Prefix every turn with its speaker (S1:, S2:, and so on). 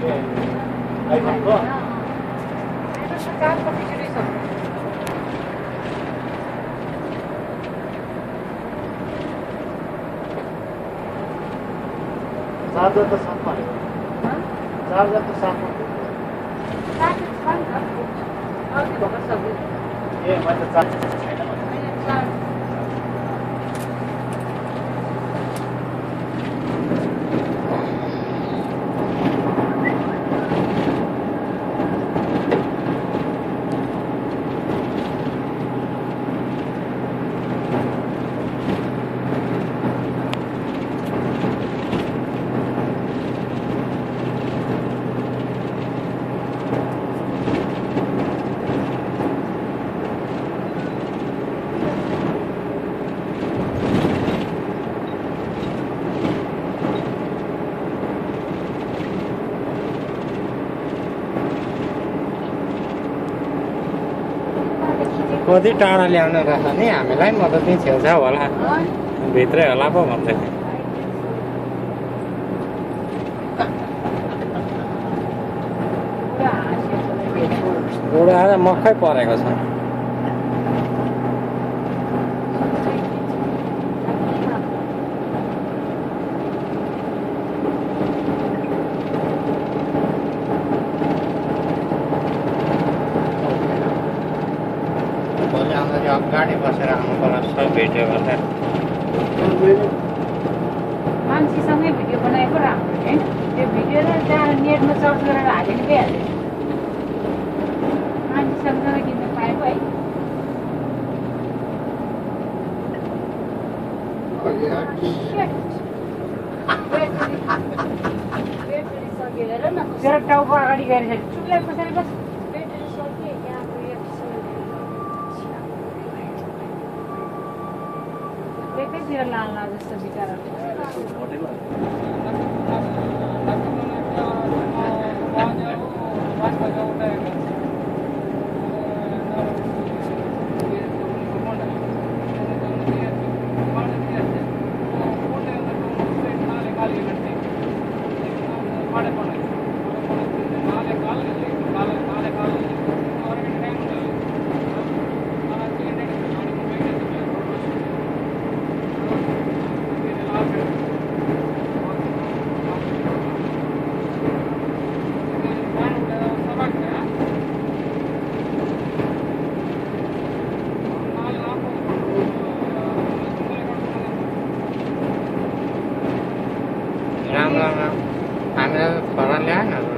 S1: Zaten satmak.
S2: Zaten satmak. Zaten
S1: satmak. Zaten satmak. Yeah, my design.
S3: कति टाढा ल्याउनु रहेछ नि हामीलाई म त त्यहीँ छेउछाउ होला भित्रै होला पो भन्दै बुढो मक्खै परेको छ आउँदा चाहिँ अब गाडी बसेर आउनु सब भेट्यो भने
S2: मान्छेसँगै भिडियो बनाएको राम्रो है त्यो भिडियो र त्यहाँ नेटमा सर्च गरेर हाल्यो नि। भइहाल्यो मान्छेसँग सँगै किन्न पाएको है। टाउको अगाडि गएर पछाडि बस। लाला जस्तो बिचरा
S3: राम्रो
S2: pararle ah, a Ana. ¿Eh?